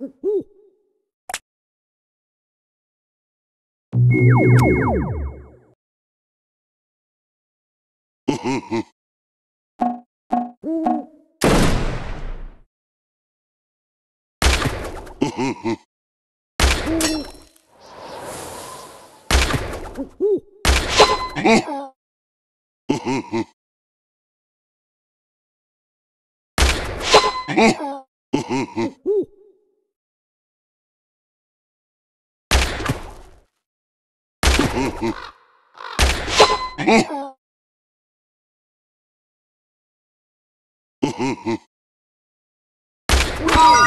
Ooh. you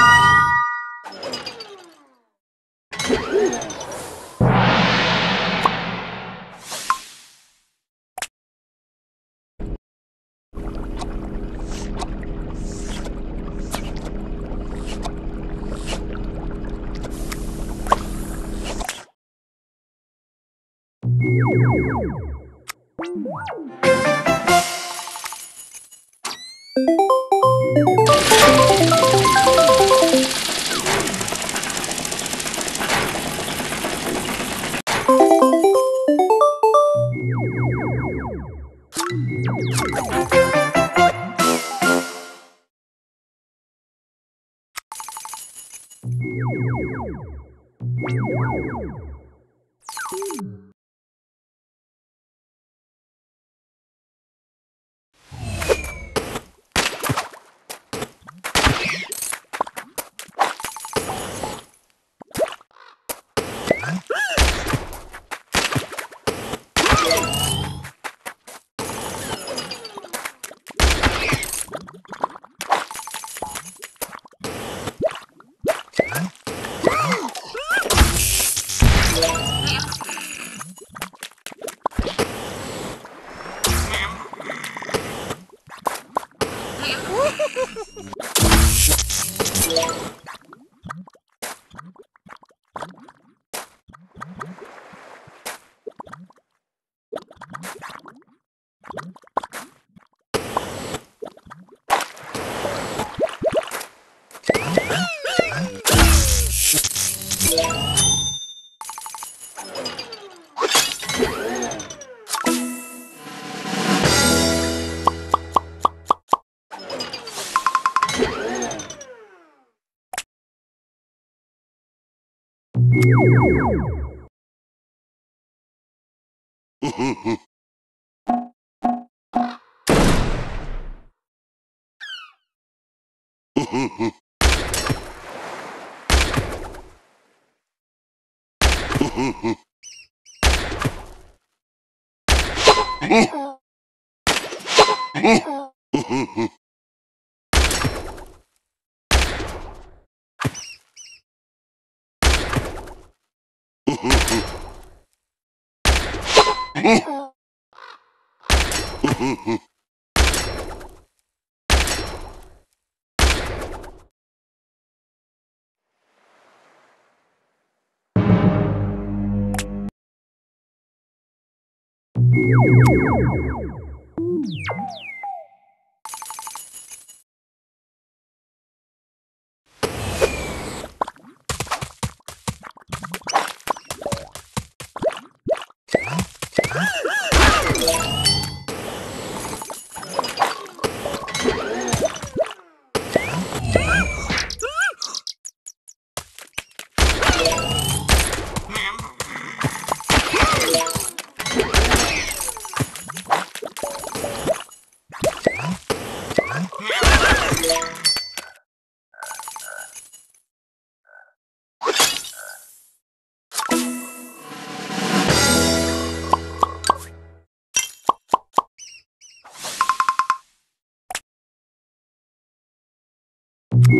Ah! Mm-hmm.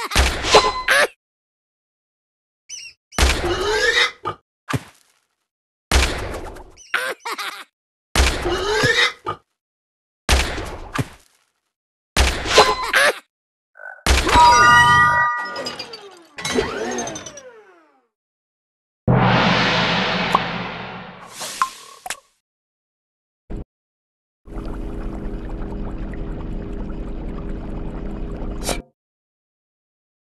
Ha ha ha!